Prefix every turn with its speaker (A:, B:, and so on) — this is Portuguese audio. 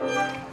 A: Música